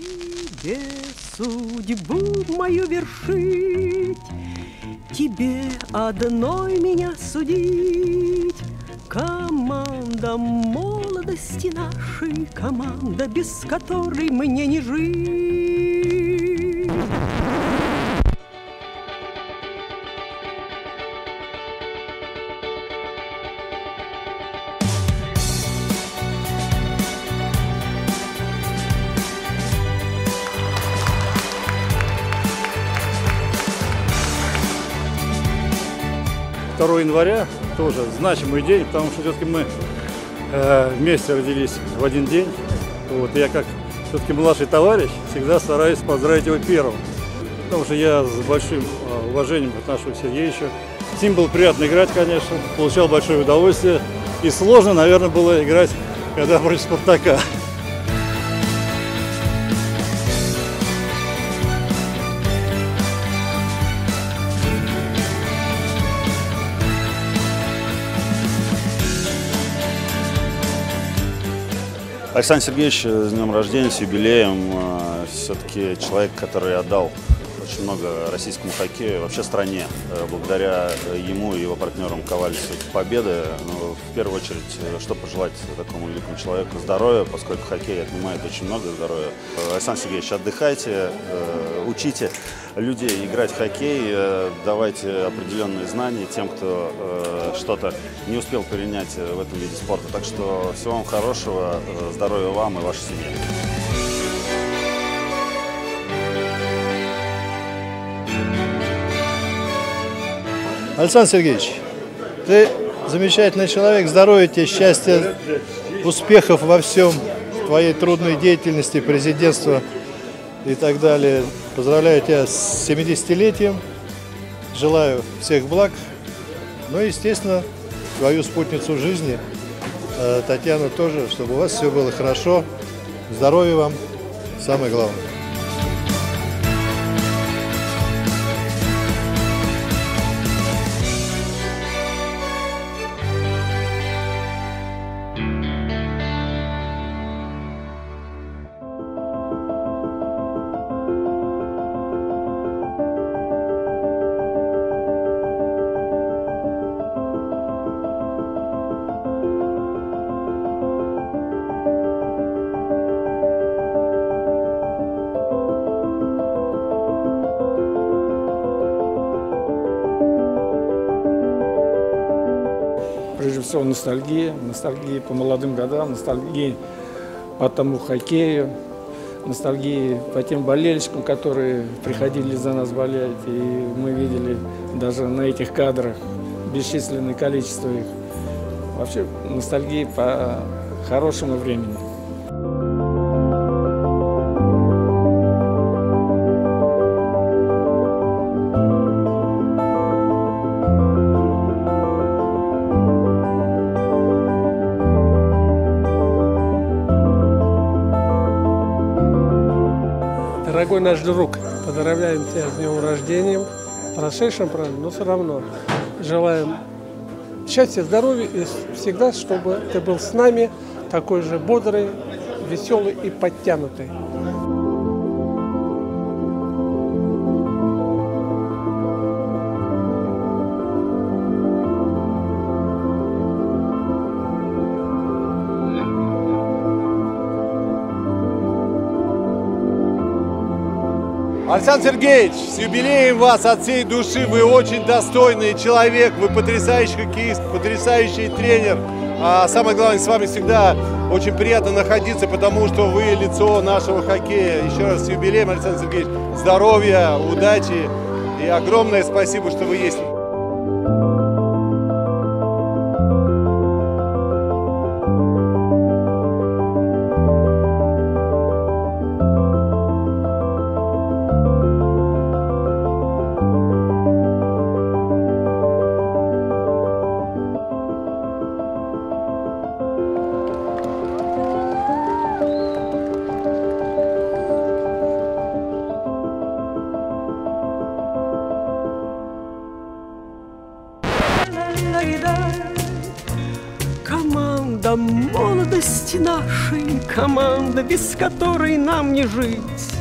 Тебе судьбу мою вершить, Тебе одной меня судить. Команда молодости нашей, Команда, без которой мне не жить. Второе января тоже значимый день, потому что все-таки мы э, вместе родились в один день. Вот, я как все-таки младший товарищ всегда стараюсь поздравить его первым. Потому что я с большим э, уважением отношусь к Сергеевичу. С ним было приятно играть, конечно, получал большое удовольствие. И сложно, наверное, было играть, когда против Спартака. Александр Сергеевич, с днем рождения, с юбилеем. Все-таки человек, который отдал очень много российскому хоккею, вообще стране. Э, благодаря ему и его партнерам ковались победы. Но в первую очередь, что пожелать такому великому человеку? Здоровья, поскольку хоккей отнимает очень много здоровья. Э, Александр Сергеевич, отдыхайте, э, учите людей играть в хоккей, давайте определенные знания тем, кто что-то не успел перенять в этом виде спорта. Так что всего вам хорошего, здоровья вам и вашей семье. Александр Сергеевич, ты замечательный человек, здоровья тебе, счастья, успехов во всем, твоей трудной деятельности, президентства и так далее. Поздравляю тебя с 70-летием, желаю всех благ, ну и, естественно, твою спутницу жизни, э, Татьяну тоже, чтобы у вас все было хорошо, здоровья вам, самое главное. Прежде всего ностальгия, ностальгия по молодым годам, ностальгия по тому хоккею, ностальгии по тем болельщикам, которые приходили за нас болеть. И мы видели даже на этих кадрах бесчисленное количество их. Вообще ностальгии по хорошему времени. Дорогой наш друг, поздравляем тебя с днем рождения, прошедшим, правильно, но все равно желаем счастья, здоровья и всегда, чтобы ты был с нами такой же бодрый, веселый и подтянутый. Александр Сергеевич, с юбилеем вас от всей души. Вы очень достойный человек, вы потрясающий хоккеист, потрясающий тренер. А самое главное, с вами всегда очень приятно находиться, потому что вы лицо нашего хоккея. Еще раз с юбилеем, Александр Сергеевич, здоровья, удачи и огромное спасибо, что вы есть. Молодости нашей команда, без которой нам не жить.